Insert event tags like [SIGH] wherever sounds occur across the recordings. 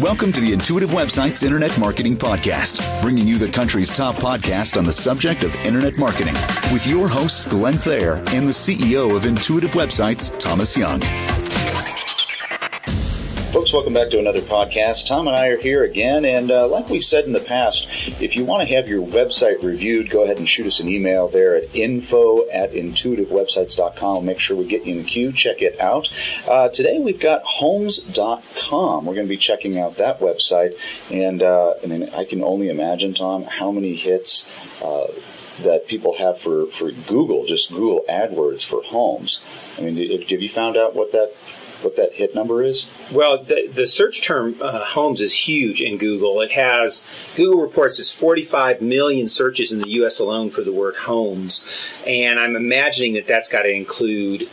Welcome to the Intuitive Websites Internet Marketing Podcast, bringing you the country's top podcast on the subject of internet marketing with your hosts, Glenn Thayer and the CEO of Intuitive Websites, Thomas Young. Folks, welcome back to another podcast. Tom and I are here again, and uh, like we've said in the past, if you want to have your website reviewed, go ahead and shoot us an email there at info at intuitivewebsites.com. Make sure we get you in the queue. Check it out. Uh, today we've got homes.com. We're going to be checking out that website, and uh, I mean, I can only imagine, Tom, how many hits uh, that people have for, for Google, just Google AdWords for homes. I mean, have you found out what that what that hit number is? Well, the, the search term uh, homes is huge in Google. It has, Google reports is 45 million searches in the U.S. alone for the word homes. And I'm imagining that that's got to include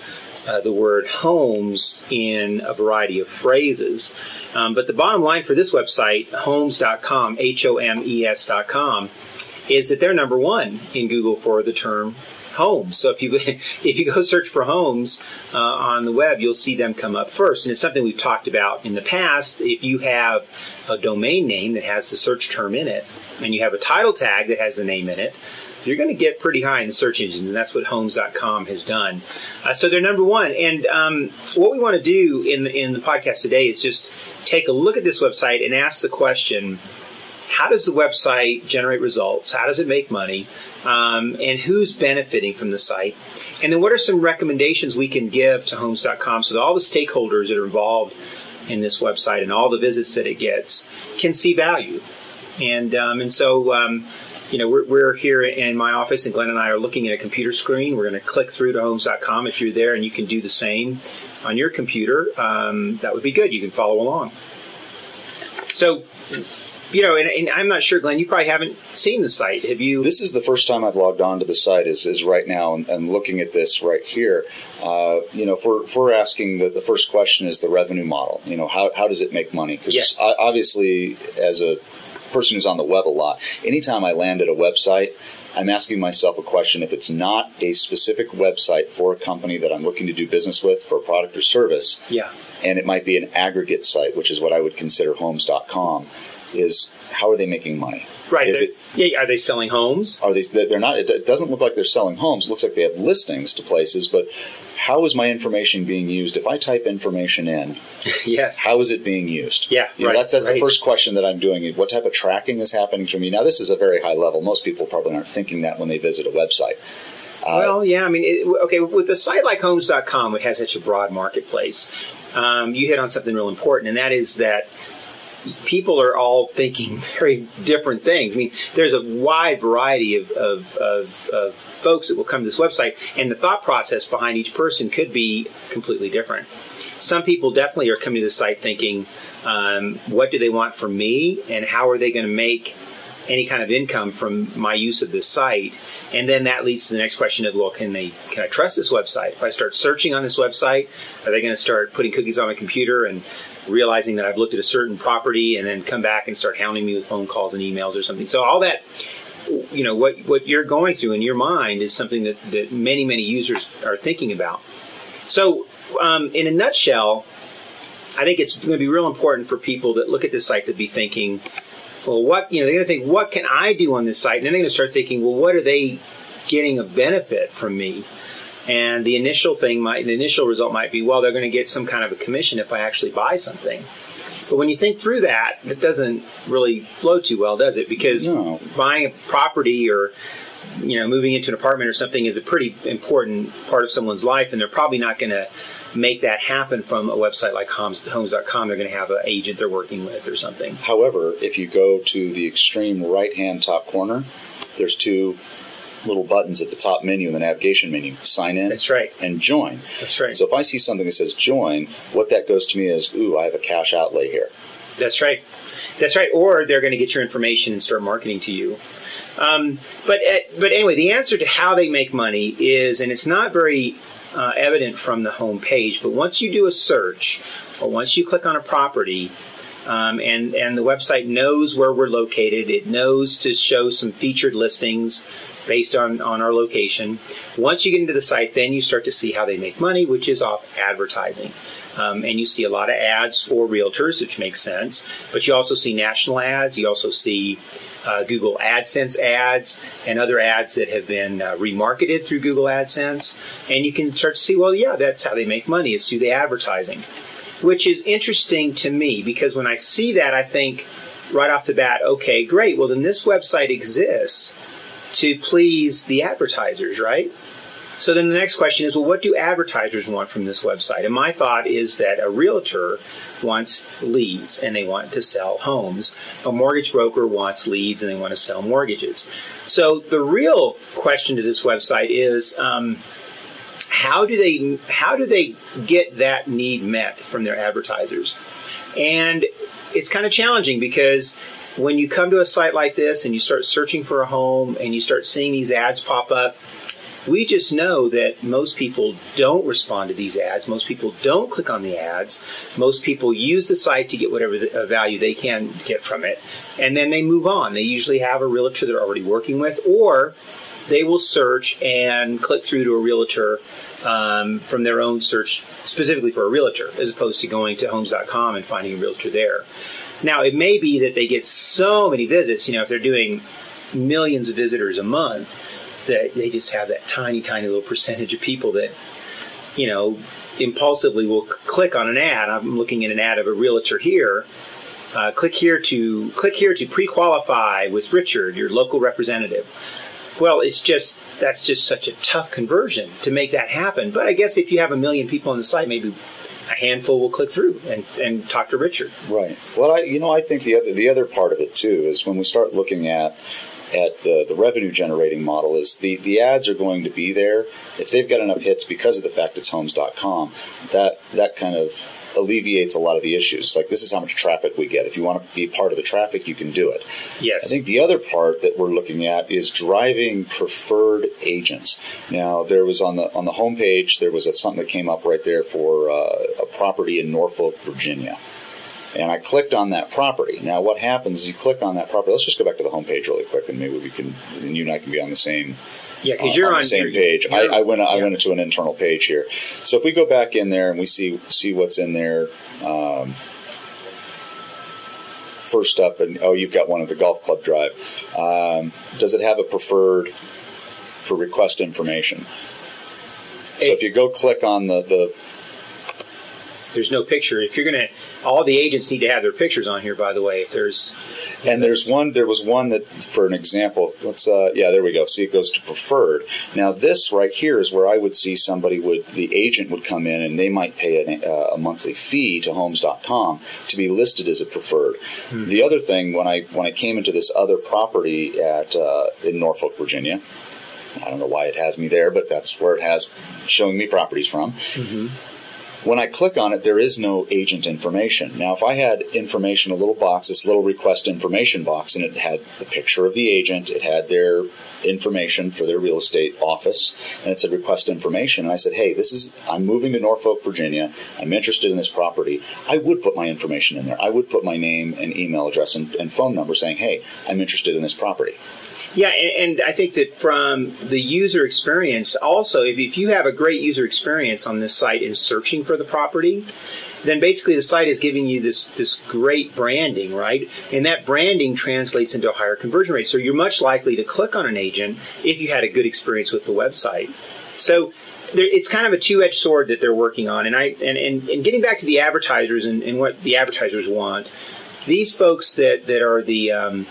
uh, the word homes in a variety of phrases. Um, but the bottom line for this website, homes.com, H O M E S.com, is that they're number one in Google for the term homes. So if you [LAUGHS] if you go search for homes uh, on the web, you'll see them come up first. And it's something we've talked about in the past. If you have a domain name that has the search term in it, and you have a title tag that has the name in it, you're going to get pretty high in the search engines, and that's what Homes.com has done. Uh, so they're number one. And um, what we want to do in the, in the podcast today is just take a look at this website and ask the question how does the website generate results? How does it make money? Um, and who's benefiting from the site? And then what are some recommendations we can give to homes.com so that all the stakeholders that are involved in this website and all the visits that it gets can see value? And, um, and so, um, you know, we're, we're, here in my office, and Glenn and I are looking at a computer screen. We're going to click through to homes.com if you're there, and you can do the same on your computer. Um, that would be good. You can follow along. So, you know, and, and, I'm not sure, Glenn. You probably haven't seen the site. Have you? This is the first time I've logged on to the site. Is, is right now, and, and looking at this right here. Uh, you know, if we're, if we're asking the, the first question is the revenue model. You know, how how does it make money? Because yes. obviously, as a person who's on the web a lot, anytime I land at a website. I'm asking myself a question if it's not a specific website for a company that I'm looking to do business with for a product or service. Yeah. And it might be an aggregate site, which is what I would consider homes.com is how are they making money? Right. Is it, yeah. Are they selling homes? Are they? They're not. It doesn't look like they're selling homes. It looks like they have listings to places, but how is my information being used? If I type information in, [LAUGHS] yes, how is it being used? Yeah, you know, right, that's that's right. the first question that I'm doing. What type of tracking is happening to me? Now, this is a very high level. Most people probably aren't thinking that when they visit a website. Uh, well, yeah, I mean, it, okay, with a site like Homes.com, it has such a broad marketplace, um, you hit on something real important, and that is that people are all thinking very different things. I mean, there's a wide variety of, of, of, of, folks that will come to this website, and the thought process behind each person could be completely different. Some people definitely are coming to the site thinking, um, what do they want from me, and how are they going to make any kind of income from my use of this site? And then that leads to the next question of, well, can they can I trust this website? If I start searching on this website, are they going to start putting cookies on my computer and realizing that I've looked at a certain property and then come back and start hounding me with phone calls and emails or something. So all that, you know, what what you're going through in your mind is something that, that many many users are thinking about. So um, in a nutshell, I think it's going to be real important for people that look at this site to be thinking, well, what you know, they're going to think, what can I do on this site? And then they're going to start thinking, well, what are they getting a benefit from me? And the initial thing might, the initial result might be, well, they're going to get some kind of a commission if I actually buy something. But when you think through that, it doesn't really flow too well, does it? Because no. buying a property or you know moving into an apartment or something is a pretty important part of someone's life, and they're probably not going to make that happen from a website like homes, homes.com. They're going to have an agent they're working with or something. However, if you go to the extreme right hand top corner, there's two little buttons at the top menu in the navigation menu. Sign in that's right. and join. That's right. So if i see something that says join what that goes to me is ooh i have a cash outlay here. That's right. That's right. Or they're going to get your information and start marketing to you. Um, but uh, but anyway the answer to how they make money is and it's not very uh, evident from the home page but once you do a search or once you click on a property um, and and the website knows where we're located. It knows to show some featured listings based on, on our location. Once you get into the site, then you start to see how they make money, which is off advertising. Um, and you see a lot of ads for realtors, which makes sense. But you also see national ads. You also see uh, Google AdSense ads and other ads that have been uh, remarketed through Google AdSense. And you can start to see, well, yeah, that's how they make money is through the advertising, which is interesting to me because when I see that, I think right off the bat, okay, great. Well, then this website exists to please the advertisers, right? So then the next question is, well, what do advertisers want from this website? And my thought is that a realtor wants leads and they want to sell homes. A mortgage broker wants leads and they want to sell mortgages. So the real question to this website is, um, how do they how do they get that need met from their advertisers? And it's kind of challenging because when you come to a site like this and you start searching for a home and you start seeing these ads pop up, we just know that most people don't respond to these ads. Most people don't click on the ads. Most people use the site to get whatever the, value they can get from it. And then they move on. They usually have a realtor they're already working with, or they will search and click through to a realtor um, from their own search specifically for a realtor, as opposed to going to homes.com and finding a realtor there. Now, it may be that they get so many visits, you know, if they're doing millions of visitors a month, that they just have that tiny, tiny little percentage of people that, you know, impulsively will click on an ad. I'm looking at an ad of a realtor here. Uh, click here to click here to pre-qualify with Richard, your local representative. Well, it's just that's just such a tough conversion to make that happen. But I guess if you have a million people on the site, maybe a handful will click through and, and talk to Richard. Right. Well, I you know I think the other the other part of it too is when we start looking at at the, the revenue generating model is the, the ads are going to be there if they've got enough hits because of the fact it's homes.com that that kind of alleviates a lot of the issues like this is how much traffic we get if you want to be part of the traffic you can do it yes i think the other part that we're looking at is driving preferred agents now there was on the on the homepage there was a, something that came up right there for uh, a property in norfolk virginia and I clicked on that property. Now, what happens is you click on that property. Let's just go back to the homepage really quick, and maybe we can, and you and I can be on the same. Yeah, because you're on, on, the same page. I, I, went. Yeah. I went into an internal page here. So if we go back in there and we see see what's in there. Um, first up, and oh, you've got one at the golf club drive. Um, does it have a preferred for request information? So if you go click on the, the there's no picture. If you're going to, all the agents need to have their pictures on here. By the way, if there's and there's one. There was one that, for an example, let's. Uh, yeah, there we go. See, it goes to preferred. Now, this right here is where I would see somebody would the agent would come in and they might pay a, uh, a monthly fee to Homes.com to be listed as a preferred. Hmm. The other thing when I when I came into this other property at uh, in Norfolk, Virginia. I don't know why it has me there, but that's where it has showing me properties from. Mm-hmm when I click on it, there is no agent information. Now, if I had information, a little box, this little request information box, and it had the picture of the agent, it had their information for their real estate office, and it said request information, and I said, hey, this is, I'm moving to Norfolk, Virginia, I'm interested in this property, I would put my information in there. I would put my name and email address and, and phone number saying, hey, I'm interested in this property. Yeah, and, and, I think that from the user experience, also, if, if you have a great user experience on this site in searching for the property, then basically the site is giving you this this great branding, right? And that branding translates into a higher conversion rate. So you're much likely to click on an agent if you had a good experience with the website. So there, it's kind of a two-edged sword that they're working on. And I and, and, and getting back to the advertisers and, and what the advertisers want, these folks that that are the um,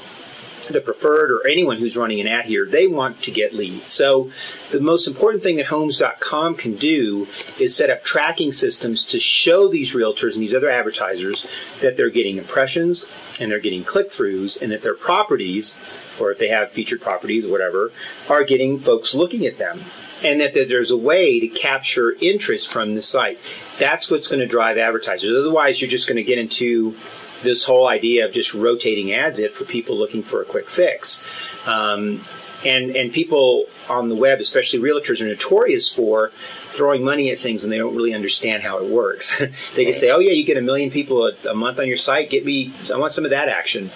the preferred or anyone who's running an ad here, they want to get leads. So the most important thing that homes.com can do is set up tracking systems to show these realtors and these other advertisers that they're getting impressions and they're getting click throughs and that their properties, or if they have featured properties or whatever, are getting folks looking at them. And that there's a way to capture interest from the site. That's what's going to drive advertisers. Otherwise, you're just going to get into this whole idea of just rotating ads it for people looking for a quick fix. Um, and and people on the web, especially realtors, are notorious for throwing money at things when they don't really understand how it works. [LAUGHS] they can say, "Oh yeah, you get a million people a, a month on your site. Get me, I want some of that action."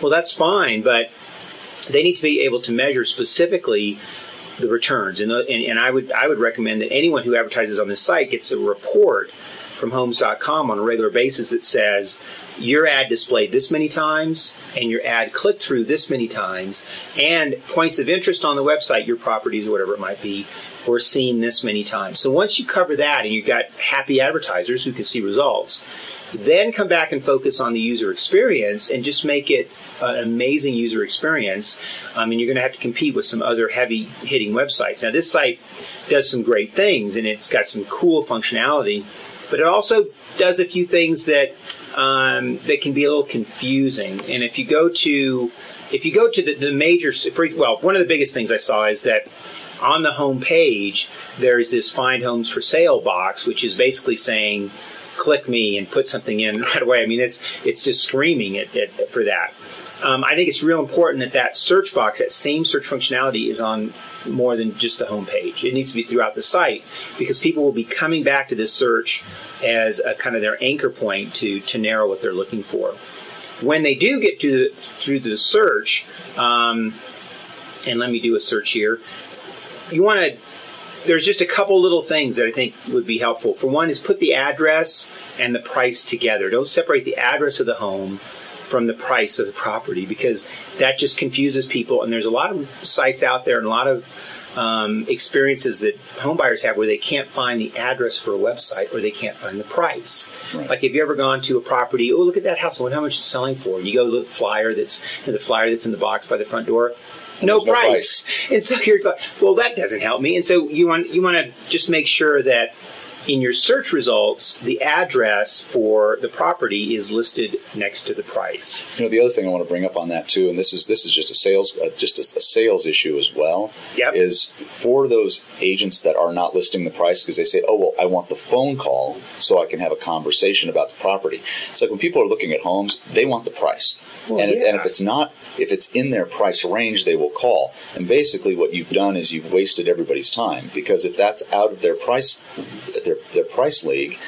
Well, that's fine, but they need to be able to measure specifically the returns. And, the, and, and I would I would recommend that anyone who advertises on this site gets a report from homes.com on a regular basis that says your ad displayed this many times and your ad clicked through this many times and points of interest on the website, your properties, or whatever it might be, were seen this many times. So once you cover that and you've got happy advertisers who can see results, then come back and focus on the user experience and just make it an amazing user experience. I mean, you're going to have to compete with some other heavy hitting websites. Now, this site does some great things and it's got some cool functionality, but it also does a few things that um, that can be a little confusing. And if you go to if you go to the, the major well, one of the biggest things I saw is that on the home page there's this find homes for sale box, which is basically saying click me and put something in right away. I mean, it's it's just screaming it, for that. Um, I think it's real important that that search box, that same search functionality, is on more than just the home page. It needs to be throughout the site because people will be coming back to this search as a kind of their anchor point to to narrow what they're looking for. When they do get to the, through the search, um, and let me do a search here, you want to there's just a couple little things that I think would be helpful. For one, is put the address and the price together. Don't separate the address of the home from the price of the property because that just confuses people. And there's a lot of sites out there and a lot of um, experiences that homebuyers have where they can't find the address for a website or they can't find the price. Right. Like, have you ever gone to a property? Oh, look at that house! I wonder how much it's selling for. You go to the flyer that's the flyer that's in the box by the front door no price. no price. [LAUGHS] And so you're like, well, that doesn't help me. And so you want you want to just make sure that in your search results, the address for the property is listed next to the price. You know, the other thing I want to bring up on that too, and this is this is just a sales uh, just a, a, sales issue as well. Yep. Is for those agents that are not listing the price because they say, oh well, I want the phone call so I can have a conversation about the property. It's like when people are looking at homes, they want the price, well, and, yeah. and if it's not, if it's in their price range, they will call. And basically, what you've done is you've wasted everybody's time because if that's out of their price, their their, their price league,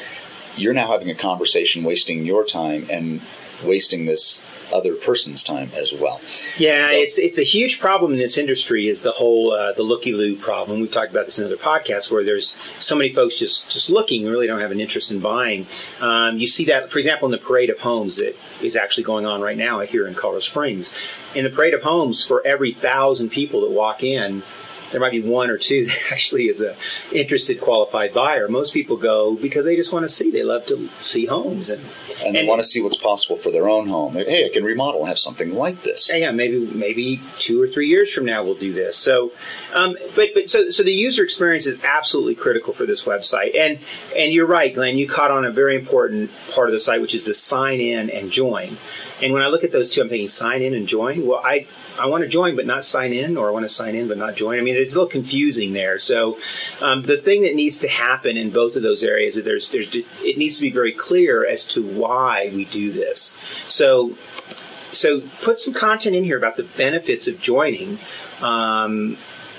you're now having a conversation, wasting your time and wasting this other person's time as well. Yeah, so, it's it's a huge problem in this industry. Is the whole uh, the looky loo problem? We've talked about this in other podcasts where there's so many folks just just looking, and really don't have an interest in buying. Um, you see that, for example, in the parade of homes that is actually going on right now here in Colorado Springs. In the parade of homes, for every thousand people that walk in, there might be one or two [LAUGHS] that actually is a interested qualified buyer. Most people go because they just want to see. They love to see homes and and they and, want to see what's possible for their own home. Hey, I can remodel and have something like this. Yeah, maybe maybe two or three years from now we'll do this. So, um, but but so so the user experience is absolutely critical for this website. And and you're right, Glenn. You caught on a very important part of the site, which is the sign in and join. And when I look at those two, I'm thinking sign in and join. Well, I I want to join but not sign in, or I want to sign in but not join. I mean, it's a little confusing there. So um, the thing that needs to happen in both of those areas is that there's there's it needs to be very clear as to why we do this. So so put some content in here about the benefits of joining. Um,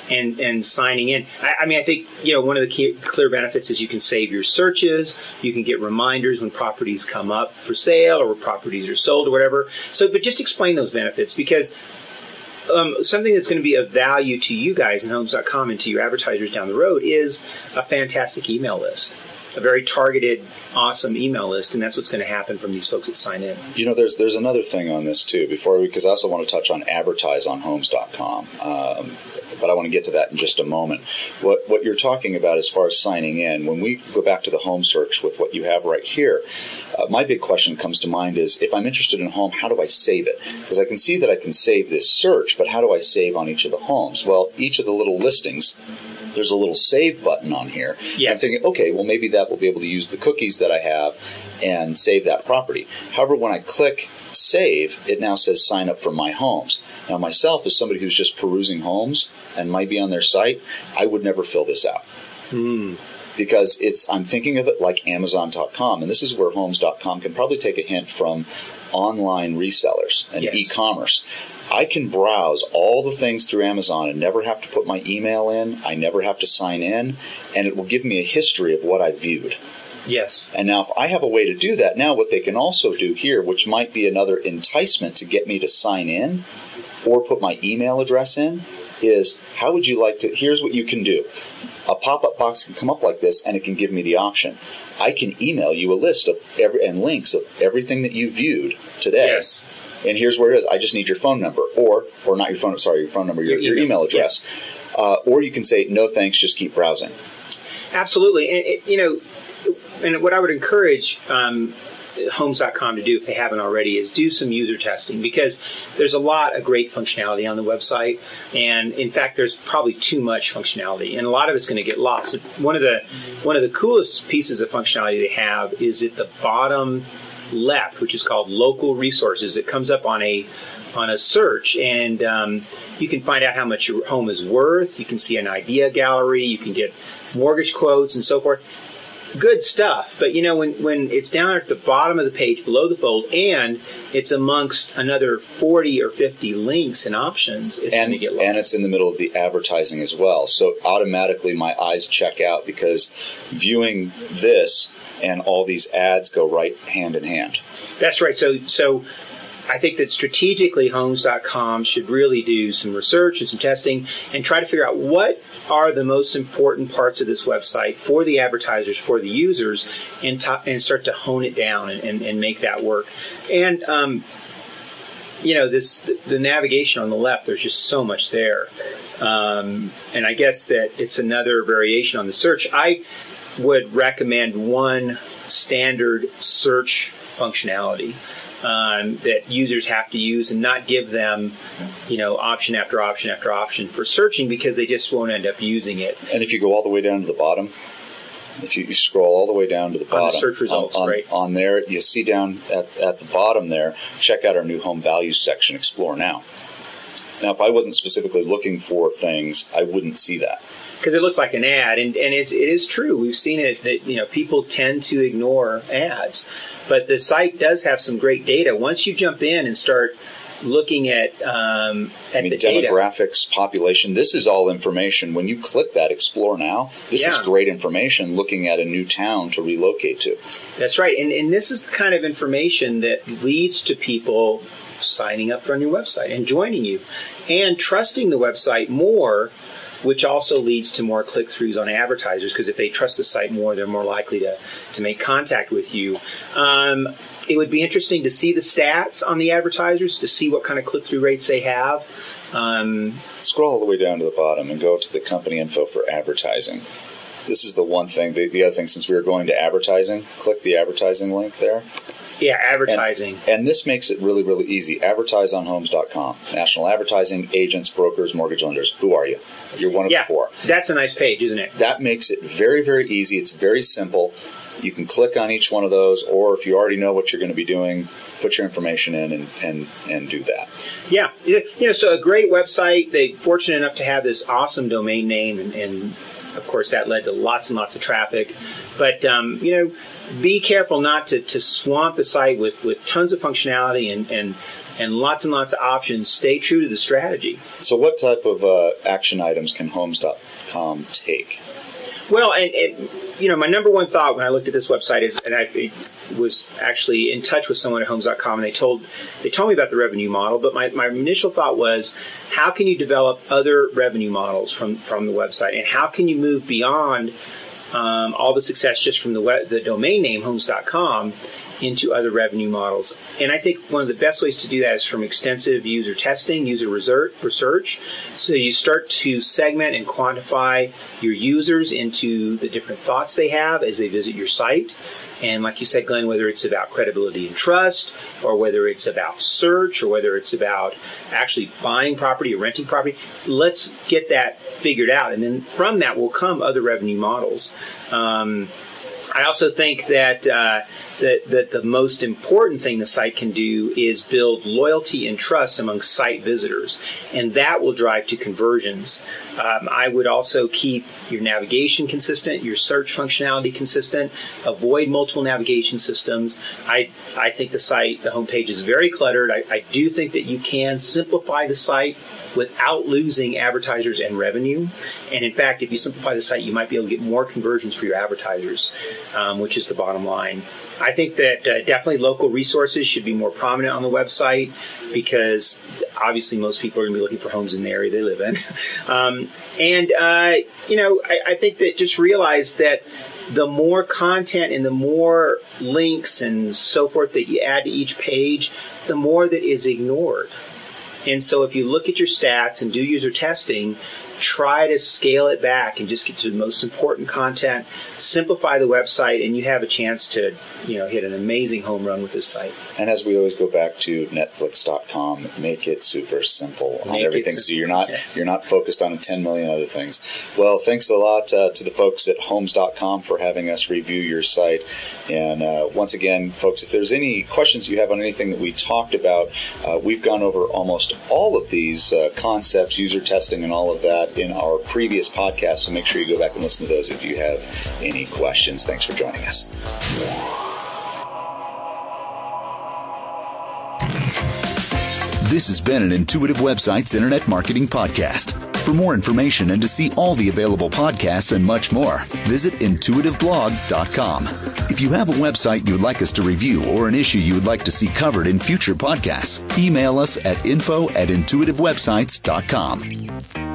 and and signing in. I, I, mean, I think you know one of the key, clear benefits is you can save your searches. You can get reminders when properties come up for sale or properties are sold or whatever. So, but just explain those benefits because. Um, something that's going to be of value to you guys in homes.com and to your advertisers down the road is a fantastic email list a very targeted, awesome email list, and that's what's going to happen from these folks that sign in. You know, there's there's another thing on this too. Before we because I also want to touch on advertiseonhomes.com. Um, but I want to get to that in just a moment. What what you're talking about as far as signing in, when we go back to the home search with what you have right here, uh, my big question comes to mind is if I'm interested in home, how do I save it? Because I can see that I can save this search, but how do I save on each of the homes? Well, each of the little listings there's a little save button on here. Yes. I'm thinking, okay, well, maybe that will be able to use the cookies that I have and save that property. However, when I click save, it now says sign up for my homes. Now, myself, as somebody who's just perusing homes and might be on their site, I would never fill this out. Hmm because it's I'm thinking of it like Amazon.com, and this is where Homes.com can probably take a hint from online resellers and yes. e-commerce. I can browse all the things through Amazon and never have to put my email in. I never have to sign in, and it will give me a history of what I viewed. Yes. And now, if I have a way to do that, now what they can also do here, which might be another enticement to get me to sign in or put my email address in, is how would you like to? Here's what you can do. A pop up box can come up like this and it can give me the option. I can email you a list of every and links of everything that you viewed today. Yes. And here's where it is. I just need your phone number, or or not your phone. Sorry, your phone number, your, Your your email. address. Uh, or you can say no thanks, just keep browsing. Absolutely, and it, you know, and what I would encourage um, Homes.com to do if they haven't already is do some user testing because there's a lot of great functionality on the website, and in fact, there's probably too much functionality, and a lot of it's going to get lost. One of the one of the coolest pieces of functionality they have is at the bottom left, which is called local resources. It comes up on a on a search, and um, you can find out how much your home is worth. You can see an idea gallery. You can get mortgage quotes and so forth. Good stuff, but you know when when it's down at the bottom of the page below the fold, and it's amongst another forty or fifty links and options, it's going and to get lost. and it's in the middle of the advertising as well. So automatically my eyes check out because viewing this and all these ads go right hand in hand. That's right. So so I think that strategically homes.com should really do some research and some testing and try to figure out what are the most important parts of this website for the advertisers, for the users, and, to, and start to hone it down and, and, and make that work. And, um, you know, this the navigation on the left, there's just so much there. Um, and I guess that it's another variation on the search. I would recommend one standard search functionality um, that users have to use and not give them, you know, option after option after option for searching because they just won't end up using it. And if you go all the way down to the bottom, if you, you scroll all the way down to the the bottom, search results, on, on, right. on there, you see down at, at the bottom there, check out our new home values section, explore now. Now, if I wasn't specifically looking for things, I wouldn't see that. because it looks like an ad, and, and it's, it is true. We've seen it that you know people tend to ignore ads, but the site does have some great data. Once you jump in and start looking at um, at I mean, the data, demographics, population, this is all information. When you click that explore now, this is great information looking at a new town to relocate to. that's right, and and this is the kind of information that leads to people signing up on your website and joining you, and trusting the website more. Which also leads to more click throughs on advertisers because if they trust the site more, they're more likely to, to make contact with you. Um, it would be interesting to see the stats on the advertisers to see what kind of click through rates they have. Um, Scroll all the way down to the bottom and go to the company info for advertising. This is the one thing. The, the other thing, since we are going to advertising, click the advertising link there. Yeah, advertising. And this makes it really, really easy. Advertise on AdvertiseOnHomes.com. National advertising, agents, brokers, mortgage lenders. Who are you? You're one of yeah, the four. that's a nice page, isn't it? That makes it very, very easy. It's very simple. You can click on each one of those, or if you already know what you're going to be doing, put your information in and, and, and do that. Yeah, you know, so a great website. They fortunate enough to have this awesome domain name, and, and of course that led to lots and lots of traffic. But um, you know, be careful not to, to swamp the site with, with tons of functionality and, and and lots and lots of options. Stay true to the strategy. So, what type of uh, action items can Homes.com take? Well, and, and you know, my number one thought when I looked at this website is, and I was actually in touch with someone at Homes.com, and they told they told me about the revenue model. But my, my initial thought was, how can you develop other revenue models from from the website, and how can you move beyond um, all the success just from the web, the domain name Homes.com into other revenue models. And I think one of the best ways to do that is from extensive user testing, user research. So you start to segment and quantify your users into the different thoughts they have as they visit your site. And like you said, Glenn, whether it's about credibility and trust, or whether it's about search, or whether it's about actually buying property or renting property, let's get that figured out. And then from that will come other revenue models. Um, I also think that, uh, that that the most important thing the site can do is build loyalty and trust among site visitors, and that will drive to conversions. Um, I would also keep your navigation consistent, your search functionality consistent. Avoid multiple navigation systems. I I think the site, the homepage is very cluttered. I, I do think that you can simplify the site without losing advertisers and revenue. And in fact, if you simplify the site, you might be able to get more conversions for your advertisers, um, which is the bottom line. I think that uh, definitely local resources should be more prominent on the website because obviously most people are going to be looking for homes in the area they live in. [LAUGHS] Um, and, uh, you know, I, I think that just realize that the more content and the more links and so forth that you add to each page, the more that is ignored. And so if you look at your stats and do user testing, try to scale it back and just get to the most important content, simplify the website, and you have a chance to, you know, hit an amazing home run with this site. And as we always go back to Netflix.com, make it super simple on Make it everything, so you're not yes. you're not focused on 10 million other things. Well, thanks a lot uh, to the folks at Homes.com for having us review your site. And uh, once again, folks, if there's any questions you have on anything that we talked about, uh, we've gone over almost all of these uh, concepts, user testing, and all of that in our previous podcast. So make sure you go back and listen to those if you have any questions. Thanks for joining us. This has been an Intuitive Websites Internet Marketing Podcast. For more information and to see all the available podcasts and much more, visit intuitiveblog.com. If you have a website you'd like us to review or an issue you would like to see covered in future podcasts, email us at info at intuitivewebsites.com.